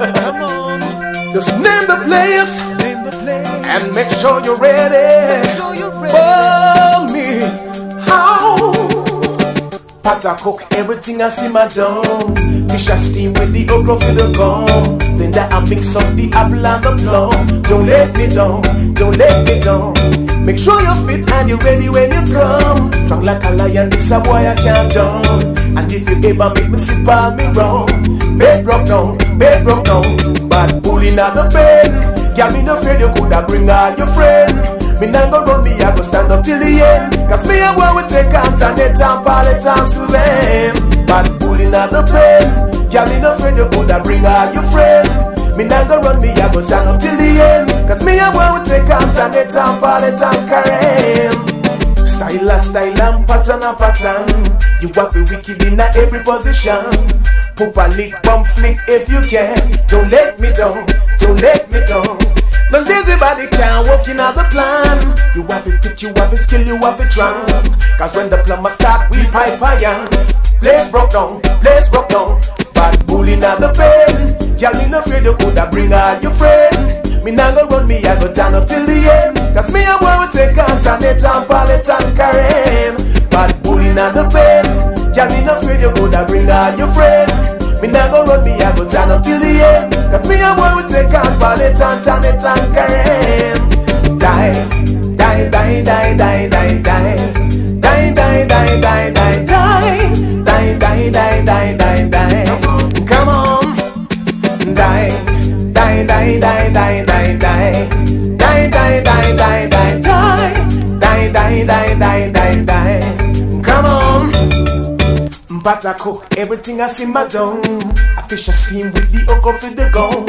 Come on. Just name the place Name the place. and make sure you're ready Make sure you're ready. for me. How? Pot I cook everything I see my dome. Fish I steam with the okra for the gum. Then that I mix up the apple and the plum. Don't let me down, don't let me down. Make sure you're fit and you're ready when you come. Strong like a lion, this a boy I can't down. And if you ever make me slip on me wrong, bed rock down, bed rock down. Bad bullying at the bed. Yeah, me no afraid you coulda bring all your friend. Me nah go run me, I go stand up till the end. Cause me and boy we take Antoinette and Paulette and Suzanne. Bad bullying at the pen. Yeah, me no afraid you coulda bring all your friend. Me nah go run me, I go stand up till the end. Cause me and boy we take Antoinette and Paulette and Karen. Style a style and pattern a pattern. You have to wicked in every position. A lick, bump flick if you can. Don't let me down, don't let me down. No lazy body can't walk in the plan. You have to fit, you have to skill, you have to drown. Cause when the plumber start, we pipe iron. Place broke down, place broke down. Bad bullying at the pen. Y'all me no afraid you coulda bring all your friend. Me nah go run me, I go turn up till the end. Cause me and boy we take Antoinette and Paulette and Karen. Bad bullying at the pen. Y'all me no afraid you coulda bring all your friend. Me nah go run me, I go turn up till the end. Cause me and boy we take on Paulette and Janet and Karen. Die, die, die, die, die, die, die. Die, Cook everything I see my dome. I fish a steam with the okra for the gum.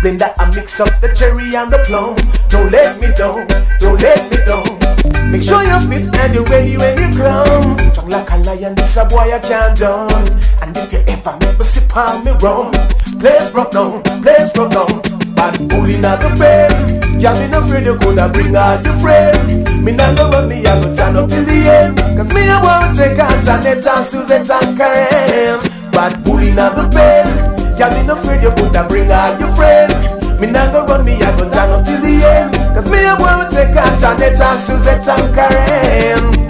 Blender I mix up the cherry and the plum. Don't let me down, don't let me down. Make sure you're fit and you're ready when you come. Strong like a lion, this a boy I can't done. And if you ever make me sip on me rum, place broke down, place broke down. Bad bullying at the bed. Yeah, me no afraid you coulda bring out your friend. Me not go but me I go turn up in the end. Cause me I wanna take Antoinette and Suzette and Karen. Bad bully not the pen. Yeah, me no afraid you coulda bring out your friend. Me not go run, me I go turn up till the end. Cause me and wanna take Antoinette and Suzette and Karen.